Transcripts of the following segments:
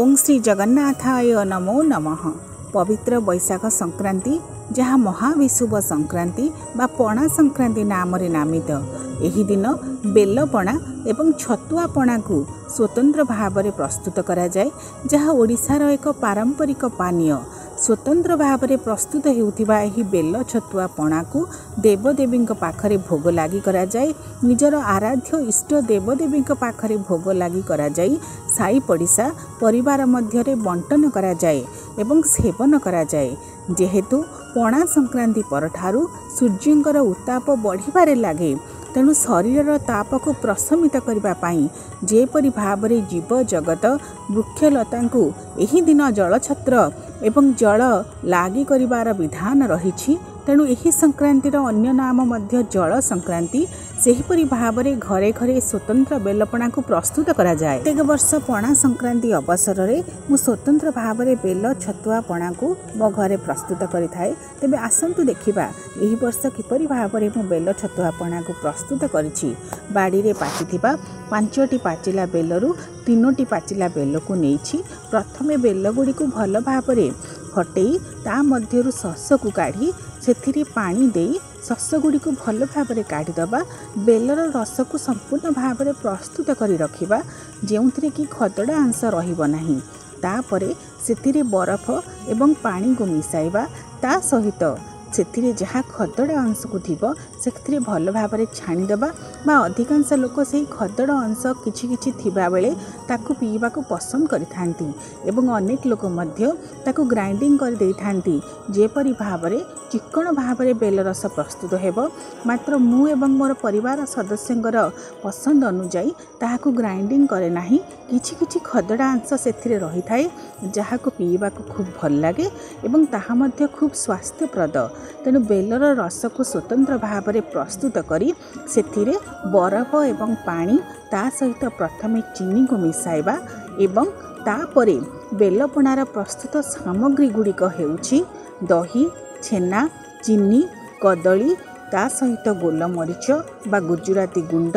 ଓଂ ଶ୍ରୀ ଜଗନ୍ନାଥାୟ ନମୋ ନମଃ। ପବିତ୍ର ବୈଶାଖ ସଂକ୍ରାନ୍ତି ଯାହା ମହାବିଷୁବ ସଂକ୍ରାନ୍ତି ବା ପଣା ସଂକ୍ରାନ୍ତି ନାମରେ ନାମିତ। ଏହି ଦିନ ବେଲପଣା ଏବଂ ଛତୁଆ ପଣାକୁ ସ୍ୱତନ୍ତ୍ର ଭାବରେ ପ୍ରସ୍ତୁତ କରାଯାଏ ଯାହା ଓଡ଼ିଶାର ଏକ ପାରମ୍ପରିକ ପାନୀୟ। ସ୍ୱତନ୍ତ୍ର ଭାବରେ ପ୍ରସ୍ତୁତ ହେଉଥିବା ଏହି ବେଲ ଛତୁଆ ପଣାକୁ ଦେବଦେବୀଙ୍କ ପାଖରେ ଭୋଗ ଲାଗି କରାଯାଏ ନିଜର ଆରାଧ୍ୟ ଇଷ୍ଟ ଦେବଦେବୀଙ୍କ ପାଖରେ ଭୋଗ ଲାଗି କରାଯାଇ ସାଇ ପଡ଼ିଶା ପରିବାର ମଧ୍ୟରେ ବଣ୍ଟନ କରାଯାଏ ଏବଂ ସେବନ କରାଯାଏ। ଯେହେତୁ ପଣା ସଂକ୍ରାନ୍ତି ପରଠାରୁ ସୂର୍ଯ୍ୟଙ୍କର ଉତ୍ତାପ ବଢ଼ିବାରେ ଲାଗେ ତେଣୁ ଶରୀରର ତାପକୁ ପ୍ରଶମିତ କରିବା ପାଇଁ ଯେପରି ଭାବରେ ଜୀବଜଗତ ବୃକ୍ଷଲତାଙ୍କୁ ଏହି ଦିନ ଜଳଛତ୍ର ଏବଂ ଜଳ ଲାଗି କରିବାର ବିଧାନ ରହିଛି ତେଣୁ ଏହି ସଂକ୍ରାନ୍ତିର ଅନ୍ୟ ନାମ ମଧ୍ୟ ଜଳ ସଂକ୍ରାନ୍ତି ସେହିପରି ଭାବରେ ଘରେ ଘରେ ସ୍ୱତନ୍ତ୍ର ବେଲପଣାକୁ ପ୍ରସ୍ତୁତ କରାଯାଏ। ପ୍ରତ୍ୟେକ ବର୍ଷ ପଣା ସଂକ୍ରାନ୍ତି ଅବସରରେ ମୁଁ ସ୍ୱତନ୍ତ୍ର ଭାବରେ ବେଲ ଛତୁଆ ପଣାକୁ ମୋ ଘରେ ପ୍ରସ୍ତୁତ କରିଥାଏ। ତେବେ ଆସନ୍ତୁ ଦେଖିବା ଏହି ବର୍ଷ କିପରି ଭାବରେ ମୁଁ ବେଲ ଛତୁଆ ପଣାକୁ ପ୍ରସ୍ତୁତ କରିଛି। ବାଡ଼ିରେ ପାଚିଥିବା ପାଞ୍ଚଟି ପାଚିଲା ବେଲରୁ ତିନୋଟି ପାଚିଲା ବେଲକୁ ନେଇଛି। ପ୍ରଥମେ ବେଲଗୁଡ଼ିକୁ ଭଲ ଭାବରେ ଫଟେଇ ତା ମଧ୍ୟରୁ ଶସକୁ କାଢ଼ି ସେଥିରେ ପାଣି ଦେଇ ଶସଗୁଡ଼ିକୁ ଭଲ ଭାବରେ କାଢ଼ିଦେବା ବେଲର ରସକୁ ସମ୍ପୂର୍ଣ୍ଣ ଭାବରେ ପ୍ରସ୍ତୁତ କରି ରଖିବା ଯେଉଁଥିରେ କି ଖଦଡ଼ା ଅଂଶ ରହିବ ନାହିଁ। ତାପରେ ସେଥିରେ ବରଫ ଏବଂ ପାଣିକୁ ମିଶାଇବା ତା ସହିତ। ସେଥିରେ ଯାହା ଖଦଡ଼ା ଅଂଶକୁ ଥିବ ସେଥିରେ ଭଲ ଭାବରେ ଛାଣିଦେବା ବା ଅଧିକାଂଶ ଲୋକ ସେହି ଖଦଡ଼ ଅଂଶ କିଛି କିଛି ଥିବାବେଳେ ତାକୁ ପିଇବାକୁ ପସନ୍ଦ କରିଥାନ୍ତି ଏବଂ ଅନେକ ଲୋକ ମଧ୍ୟ ତାକୁ ଗ୍ରାଇଣ୍ଡିଙ୍ଗ କରିଦେଇଥାନ୍ତି। ଯେପରି ଭାବରେ ଚିକ୍କଣ ଭାବରେ ବେଲରସ ପ୍ରସ୍ତୁତ ହେବ ମାତ୍ର ମୁଁ ଏବଂ ମୋର ପରିବାର ସଦସ୍ୟଙ୍କର ପସନ୍ଦ ଅନୁଯାୟୀ ତାହାକୁ ଗ୍ରାଇଣ୍ଡିଙ୍ଗ କରେ ନାହିଁ। କିଛି କିଛି ଖଦଡ଼ା ଅଂଶ ସେଥିରେ ରହିଥାଏ ଯାହାକୁ ପିଇବାକୁ ଖୁବ୍ ଭଲ ଲାଗେ ଏବଂ ତାହା ମଧ୍ୟ ଖୁବ୍ ସ୍ୱାସ୍ଥ୍ୟପ୍ରଦ। ତେଣୁ ବେଲର ରସକୁ ସ୍ୱତନ୍ତ୍ର ଭାବରେ ପ୍ରସ୍ତୁତ କରି ସେଥିରେ ବରଫ ଏବଂ ପାଣି ତା ସହିତ ପ୍ରଥମେ ଚିନିକୁ ମିଶାଇବା ଏବଂ ତାପରେ ବେଲପଣାର ପ୍ରସ୍ତୁତ ସାମଗ୍ରୀ ଗୁଡ଼ିକ ହେଉଛି ଦହି ଛେନା ଚିନି କଦଳୀ ତା ସହିତ ଗୋଲମରିଚ ବା ଗୁଜୁରାତି ଗୁଣ୍ଡ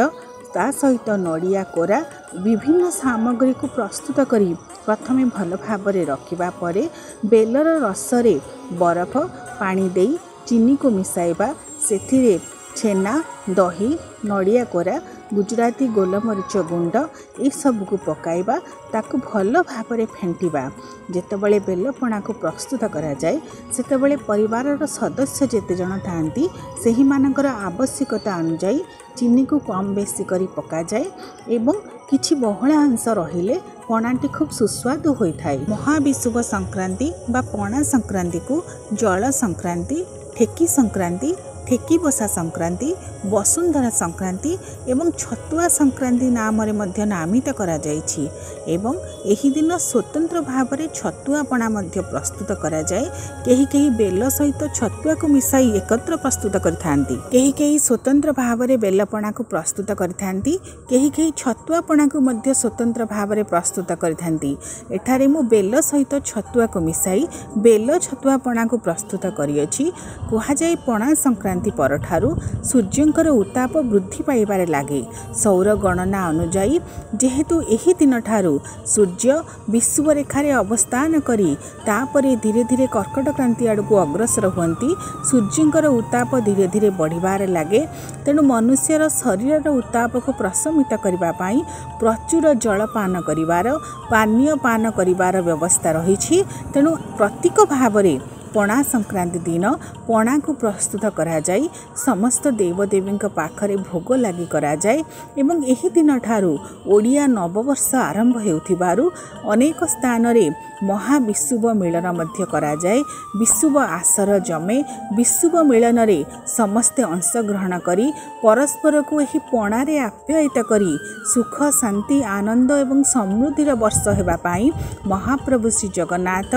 ତା ସହିତ ନଡ଼ିଆ କୋରା ବିଭିନ୍ନ ସାମଗ୍ରୀକୁ ପ୍ରସ୍ତୁତ କରି ପ୍ରଥମେ ଭଲ ଭାବରେ ରଖିବା ପରେ ବେଲର ରସରେ ବରଫ ପାଣି ଦେଇ ଚିନିକୁ ମିଶାଇବା। ସେଥିରେ ଛେନା ଦହି ନଡ଼ିଆ କୋରା ଗୁଜୁରାତି ଗୋଲମରିଚ ଗୁଣ୍ଡ ଏସବୁକୁ ପକାଇବା ତାକୁ ଭଲ ଭାବରେ ଫେଣ୍ଟିବା। ଯେତେବେଳେ ବେଲପଣାକୁ ପ୍ରସ୍ତୁତ କରାଯାଏ ସେତେବେଳେ ପରିବାରର ସଦସ୍ୟ ଯେତେ ଜଣ ଥାଆନ୍ତି ସେହିମାନଙ୍କର ଆବଶ୍ୟକତା ଅନୁଯାୟୀ ଚିନିକୁ କମ୍ ବେଶୀ କରି ପକାଯାଏ ଏବଂ କିଛି ବହଳା ଅଂଶ ରହିଲେ ପଣାଟି ଖୁବ୍ ସୁସ୍ୱାଦୁ ହୋଇଥାଏ। ମହାବିଷୁବ ସଂକ୍ରାନ୍ତି ବା ପଣା ସଂକ୍ରାନ୍ତିକୁ ଜଳ ସଂକ୍ରାନ୍ତି ଠେକି ସଂକ୍ରାନ୍ତି ଠେକି ବସା ସଂକ୍ରାନ୍ତି ବସୁନ୍ଧରା ସଂକ୍ରାନ୍ତି ଏବଂ ଛତୁଆ ସଂକ୍ରାନ୍ତି ନାମରେ ମଧ୍ୟ ନାମିତ କରାଯାଇଛି ଏବଂ ଏହି ଦିନ ସ୍ୱତନ୍ତ୍ର ଭାବରେ ଛତୁଆ ପଣା ମଧ୍ୟ ପ୍ରସ୍ତୁତ କରାଯାଏ। କେହି କେହି ବେଲ ସହିତ ଛତୁଆକୁ ମିଶାଇ ଏକତ୍ର ପ୍ରସ୍ତୁତ କରିଥାନ୍ତି। କେହି କେହି ସ୍ୱତନ୍ତ୍ର ଭାବରେ ବେଲପଣାକୁ ପ୍ରସ୍ତୁତ କରିଥାନ୍ତି। କେହି କେହି ଛତୁଆ ପଣାକୁ ମଧ୍ୟ ସ୍ୱତନ୍ତ୍ର ଭାବରେ ପ୍ରସ୍ତୁତ କରିଥାନ୍ତି। ଏଠାରେ ମୁଁ ବେଲ ସହିତ ଛତୁଆକୁ ମିଶାଇ ବେଲ ଛତୁଆ ପଣାକୁ ପ୍ରସ୍ତୁତ କରିଅଛି। କୁହାଯାଏ ପଣା ସଂକ୍ରାନ୍ତି ସଂକ୍ରାନ୍ତି ପରଠାରୁ ସୂର୍ଯ୍ୟଙ୍କର ଉତ୍ତାପ ବୃଦ୍ଧି ପାଇବାରେ ଲାଗେ। ସୌର ଗଣନା ଅନୁଯାୟୀ ଯେହେତୁ ଏହି ଦିନଠାରୁ ସୂର୍ଯ୍ୟ ବିଷୁବରେଖାରେ ଅବସ୍ଥାନ କରି ତାପରେ ଧୀରେ ଧୀରେ କର୍କଟ କ୍ରାନ୍ତି ଆଡ଼କୁ ଅଗ୍ରସର ହୁଅନ୍ତି ସୂର୍ଯ୍ୟଙ୍କର ଉତ୍ତାପ ଧୀରେ ଧୀରେ ବଢ଼ିବାରେ ଲାଗେ। ତେଣୁ ମନୁଷ୍ୟର ଶରୀରର ଉତ୍ତାପକୁ ପ୍ରଶମିତ କରିବା ପାଇଁ ପ୍ରଚୁର ଜଳପାନ କରିବାର ପାନୀୟ ପାନ କରିବାର ବ୍ୟବସ୍ଥା ରହିଛି। ତେଣୁ ପ୍ରତୀକ ଭାବରେ ପଣା ସଂକ୍ରାନ୍ତି ଦିନ ପଣାକୁ ପ୍ରସ୍ତୁତ କରାଯାଇ ସମସ୍ତ ଦେବଦେବୀଙ୍କ ପାଖରେ ଭୋଗ ଲାଗି କରାଯାଏ ଏବଂ ଏହି ଦିନଠାରୁ ଓଡ଼ିଆ ନବବର୍ଷ ଆରମ୍ଭ ହେଉଥିବାରୁ ଅନେକ ସ୍ଥାନରେ ମହାବିଷୁବ ମିଳନ ମଧ୍ୟ କରାଯାଏ। ବିଷୁବ ଆସର ଜମେ। ବିଷୁବ ମିଳନରେ ସମସ୍ତେ ଅଂଶଗ୍ରହଣ କରି ପରସ୍ପରକୁ ଏହି ପଣାରେ ଆପ୍ୟାୟିତ କରି ସୁଖ ଶାନ୍ତି ଆନନ୍ଦ ଏବଂ ସମୃଦ୍ଧିର ବର୍ଷ ହେବା ପାଇଁ ମହାପ୍ରଭୁ ଶ୍ରୀ ଜଗନ୍ନାଥ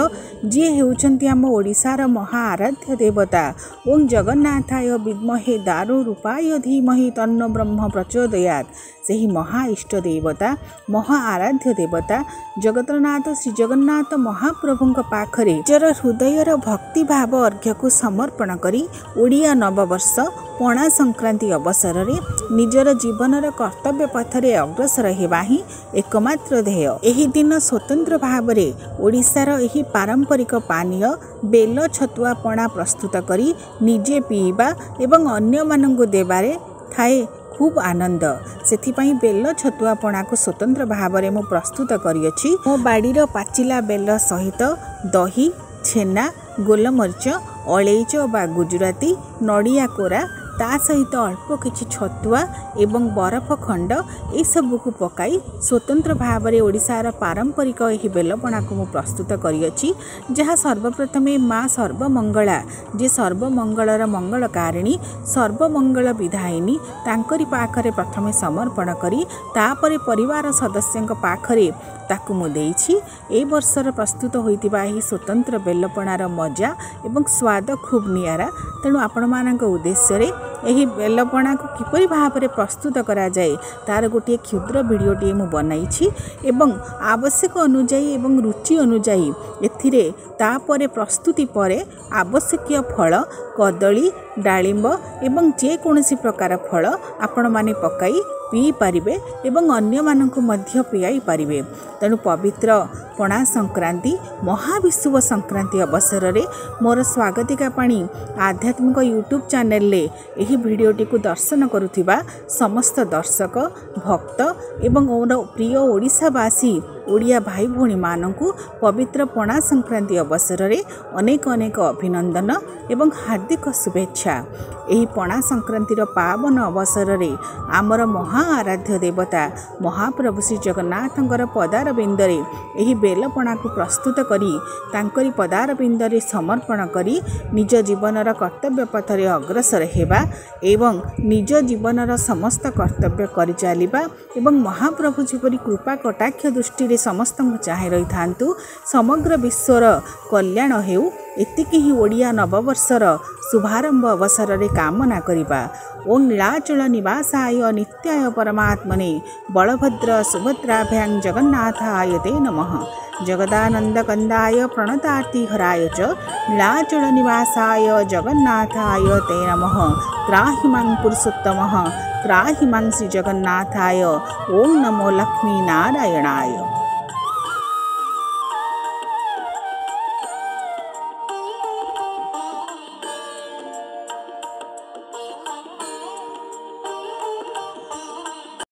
ଯିଏ ହେଉଛନ୍ତି ଆମ ଓଡ଼ିଶାର ମହା ଆରାଧ୍ୟ ଦେବତା ଓಂ ଜଗନ୍ନାଥାୟ ବିଦ୍ମହେ ଦାରୁ ରୂପାୟ ଧୀମହି ତନ୍ନ ବ୍ରହ୍ମ ପ୍ରଚୋଦୟାତ୍ ସେହି ମହା ଇଷ୍ଟ ଦେବତା ମହା ଆରାଧ୍ୟ ଦେବତା ଜଗତରନାଥ ଶ୍ରୀ ଜଗନ୍ନାଥ ମହାପ୍ରଭୁଙ୍କ ପାଖରେ ନିଜର ହୃଦୟର ଭକ୍ତିଭାବ ଅର୍ଘ୍ୟକୁ ସମର୍ପଣ କରି ଓଡ଼ିଆ ନବବର୍ଷ ପଣା ସଂକ୍ରାନ୍ତି ଅବସରରେ ନିଜର ଜୀବନର କର୍ତ୍ତବ୍ୟ ପଥରେ ଅଗ୍ରସର ହେବା ହିଁ ଏକମାତ୍ର ଧ୍ୟେୟ। ଏହି ଦିନ ସ୍ୱତନ୍ତ୍ର ଭାବରେ ଓଡ଼ିଶାର ଏହି ପାରମ୍ପରିକ ପାନୀୟ ବେଲ ଛତୁଆ ପଣା ପ୍ରସ୍ତୁତ କରି ନିଜେ ପିଇବା ଏବଂ ଅନ୍ୟମାନଙ୍କୁ ଦେବାରେ ଥାଏ ଖୁବ୍ ଆନନ୍ଦ। ସେଥିପାଇଁ ବେଲ ଛତୁଆ ପଣାକୁ ସ୍ୱତନ୍ତ୍ର ଭାବରେ ମୁଁ ପ୍ରସ୍ତୁତ କରିଅଛି। ମୋ ବାଡ଼ିର ପାଚିଲା ବେଲ ସହିତ ଦହି ଛେନା ଗୋଲମରିଚ ଅଳେଇଚ ବା ଗୁଜୁରାତି ନଡ଼ିଆ କୋରା ତା ସହିତ ଅଳ୍ପ କିଛି ଛତୁଆ ଏବଂ ବରଫ ଖଣ୍ଡ ଏସବୁକୁ ପକାଇ ସ୍ୱତନ୍ତ୍ର ଭାବରେ ଓଡ଼ିଶାର ପାରମ୍ପରିକ ଏହି ବେଲପଣାକୁ ମୁଁ ପ୍ରସ୍ତୁତ କରିଅଛି ଯାହା ସର୍ବପ୍ରଥମେ ମା ସର୍ବମଙ୍ଗଳା ଯେ ସର୍ବମଙ୍ଗଳର ମଙ୍ଗଳକାରିଣୀ ସର୍ବମଙ୍ଗଳ ବିଧାୟିନୀ ତାଙ୍କରି ପାଖରେ ପ୍ରଥମେ ସମର୍ପଣ କରି ତାପରେ ପରିବାର ସଦସ୍ୟଙ୍କ ପାଖରେ ତାକୁ ମୁଁ ଦେଇଛି। ଏ ବର୍ଷର ପ୍ରସ୍ତୁତ ହୋଇଥିବା ଏହି ସ୍ୱତନ୍ତ୍ର ବେଲପଣାର ମଜା ଏବଂ ସ୍ୱାଦ ଖୁବ୍ ନିଆରା। ତେଣୁ ଆପଣମାନଙ୍କ ଉଦ୍ଦେଶ୍ୟରେ ଏହି ବେଲପଣାକୁ କିପରି ଭାବରେ ପ୍ରସ୍ତୁତ କରାଯାଏ ତା'ର ଗୋଟିଏ କ୍ଷୁଦ୍ର ଭିଡ଼ିଓଟିଏ ମୁଁ ବନାଇଛି ଏବଂ ଆବଶ୍ୟକ ଅନୁଯାୟୀ ଏବଂ ରୁଚି ଅନୁଯାୟୀ ଏଥିରେ ତାପରେ ପ୍ରସ୍ତୁତି ପରେ ଆବଶ୍ୟକୀୟ ଫଳ କଦଳୀ ଡାଳିମ୍ବ ଏବଂ ଯେକୌଣସି ପ୍ରକାର ଫଳ ଆପଣମାନେ ପକାଇ ପିଇପାରିବେ ଏବଂ ଅନ୍ୟମାନଙ୍କୁ ମଧ୍ୟ ପିଆଇ ପାରିବେ। ତେଣୁ ପବିତ୍ର ପଣା ସଂକ୍ରାନ୍ତି ମହାବିଷୁବ ସଂକ୍ରାନ୍ତି ଅବସରରେ ମୋର ସ୍ୱାଗତିକା ପାଣି ଆଧ୍ୟାତ୍ମିକ ୟୁଟ୍ୟୁବ୍ ଚ୍ୟାନେଲରେ ଏହି ଭିଡ଼ିଓଟିକୁ ଦର୍ଶନ କରୁଥିବା ସମସ୍ତ ଦର୍ଶକ ଭକ୍ତ ଏବଂ ମୋର ପ୍ରିୟ ଓଡ଼ିଶାବାସୀ ଓଡ଼ିଆ ଭାଇ ଭଉଣୀମାନଙ୍କୁ ପବିତ୍ର ପଣା ସଂକ୍ରାନ୍ତି ଅବସରରେ ଅନେକ ଅନେକ ଅଭିନନ୍ଦନ ଏବଂ ହାର୍ଦ୍ଦିକ ଶୁଭେଚ୍ଛା। ଏହି ପଣା ସଂକ୍ରାନ୍ତିର ପାବନ ଅବସରରେ ଆମର ମହା ଆରାଧ୍ୟ ଦେବତା ମହାପ୍ରଭୁ ଶ୍ରୀ ଜଗନ୍ନାଥଙ୍କର ପଦାର ବିନ୍ଦରେ ଏହି ବେଲପଣାକୁ ପ୍ରସ୍ତୁତ କରି ତାଙ୍କରି ପଦାର ବିନ୍ଦରେ ସମର୍ପଣ କରି ନିଜ ଜୀବନର କର୍ତ୍ତବ୍ୟ ପଥରେ ଅଗ୍ରସର ହେବା ଏବଂ ନିଜ ଜୀବନର ସମସ୍ତ କର୍ତ୍ତବ୍ୟ କରିଚାଲିବା ଏବଂ ମହାପ୍ରଭୁ ଯେପରି କୃପା କଟାକ୍ଷ ଦୃଷ୍ଟିରେ ସମସ୍ତଙ୍କୁ ଚାହିଁ ରହିଥାନ୍ତୁ ସମଗ୍ର ବିଶ୍ୱର କଲ୍ୟାଣ ହେଉ ଏତିକି ହିଁ ଓଡ଼ିଆ ନବବର୍ଷର ଶୁଭାରମ୍ଭ ଅବସରରେ କାମନା କରିବା ଓ ନୀଳାଚଳ ନିବାସାୟ ନିତ୍ୟାୟ ପରମାତ୍ମନେ ବଳଭଦ୍ର ସୁଭଦ୍ରାଭ୍ୟାଂ ଜଗନ୍ନାଥାୟ ତେ ନମଃ ଜଗଦାନନ୍ଦକନ୍ଦାୟ ପ୍ରଣତାର୍ତିହରାୟ च ନୀଳାଚଳନିବାସାୟ ଜଗନ୍ନାଥାୟ ते नमः त्राहि मां पुरुषोत्तमः त्राहि मां श्रीजगन्नाथाय ॐ नमो लक्ष्मीनारायणाय